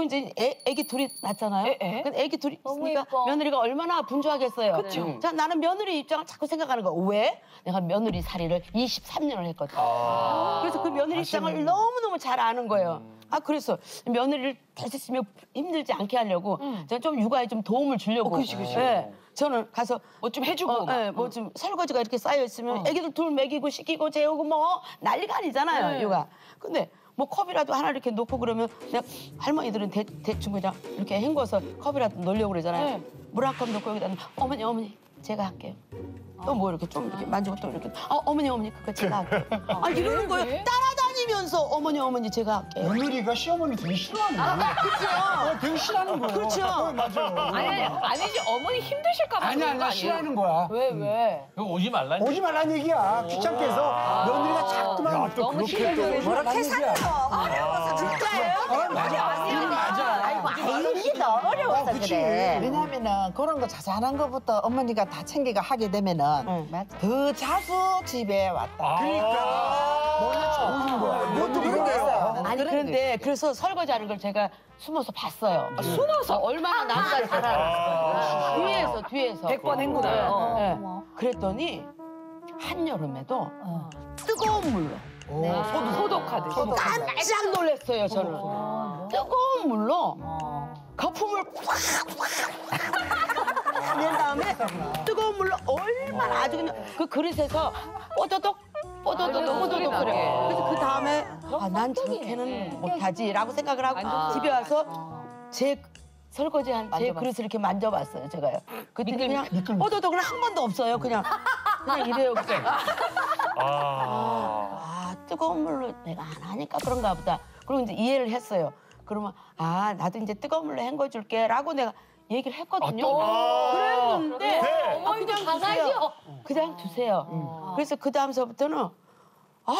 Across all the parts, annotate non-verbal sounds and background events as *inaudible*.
그 이제 애, 애기 둘이 낳잖아요. 애, 애? 근데 애기 둘이 있으니까 예뻐. 며느리가 얼마나 분주하겠어요. 그쵸. 자, 나는 며느리 입장을 자꾸 생각하는 거야. 왜? 내가 며느리 살이를 23년을 했거든. 그래서 그 며느리 입장을 너무너무 잘 아는 거예요. 아, 그래서 며느리를 다스리며 힘들지 않게 하려고 제가 좀 육아에 좀 도움을 주려고. 어, 그치, 그치. 예. 저는 가서 뭐 좀 해주고. 어, 막. 예, 뭐좀 설거지가 이렇게 쌓여 있으면 애기들 둘 먹이고 씻기고 재우고 뭐 난리가 아니잖아요 네. 육아. 근데 뭐 컵이라도 하나 이렇게 놓고 그러면 내가 할머니들은 대, 대충 그냥 이렇게 헹궈서 컵이라도 넣으려고 그러잖아요. 네. 물한 컵 넣고 여기다 놓- 어머니 어머니 제가 할게요. 또 뭐 이렇게 좀 이렇게 만지고 또 이렇게 어, 어머니 어머니 그거 제가 할게요. *laughs* 아 이러는 거예요. 왜? 따라다니면서 어머니 어머니 제가 할게요. 며느리가 시어머니 되게 싫어하는 거야. 그렇죠. 되게 싫어하는 거야. 그렇죠. 어, 맞아요. 아니, 아니, 아니지. 어머니 힘드실까 봐. 아니 그런 거 아니야? 싫어하는 거야. 왜, 왜? 그거 오지 말라니. 오지 말란 얘기야. 귀찮게 해서 며느리가 자꾸만 너무 신경을 뭐라 해산해서 어려워서 진짜예요? 어, 맞아. 이건 맞아. 아이고 이게 더 어려워서 어, 그치. 그래. 왜냐하면은 그런 거 자잘한 것부터 어머니가 다 챙기가 하게 되면은 응. 맞아. 더 자주 집에 왔다. 그러니까 뭐가 아니 그런데 그래서 설거지하는 걸 제가 숨어서 봤어요. 숨어서 얼마나 나보다 잘 알았어요. 뒤에서 뒤에서. 백번 헹구다. 네, 어. 네. 그랬더니 한 여름에도 뜨거운 물로 오, 소독, 소독하듯이. 깜짝 놀랐어요 저는. 뜨거운 물로 거품을 낸 다음에 뜨거운 물로 얼마나 아주 그냥 그 그릇에서 뽀도독 뽀도독 아, 뽀도독 그래. 그래서 그 다음에 아 난 저렇게는 못하지라고 생각을 하고 완전 집에 와서 제 설거지한 제 그릇을 이렇게 만져봤어요 제가요. 그때 그냥 뽀도독은 한 번도 없어요 그냥 그냥 이래요 그냥. *laughs* 아. 아 뜨거운 물로 내가 안 하니까 그런가 보다. 그리고 이제 이해를 했어요. 그러면 아 나도 이제 뜨거운 물로 헹궈줄게 라고 내가 얘기를 했거든요. 그랬는데 아, 그냥 두세요. 그냥 두세요. 그래서 그 다음서부터는 아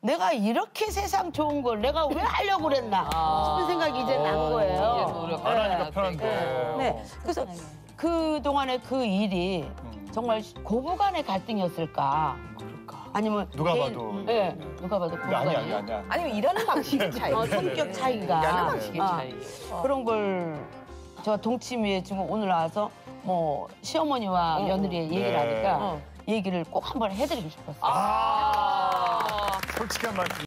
내가 이렇게 세상 좋은 걸 내가 왜 하려고 그랬나 싶은 생각이 이제 난 이제 거예요. 안 하니까 편한데. 네. 그래서 그 동안에 그 일이 정말 고부간의 갈등이었을까? 아니면 누가 개인- 봐도. 네, 누가 봐도 근데 아니 아니 고부간이에요. 아니야. 아니면 일하는 방식의 차이. 어, 성격 차이가 일하는 방식의 어, 차이. 그런 걸 제가 동치미에 지금 오늘 와서 뭐 시어머니와 며느리의 얘기를 네. 하니까 어. 얘기를 꼭 한번 해드리고 싶었어요. 아. 솔직한 말씀.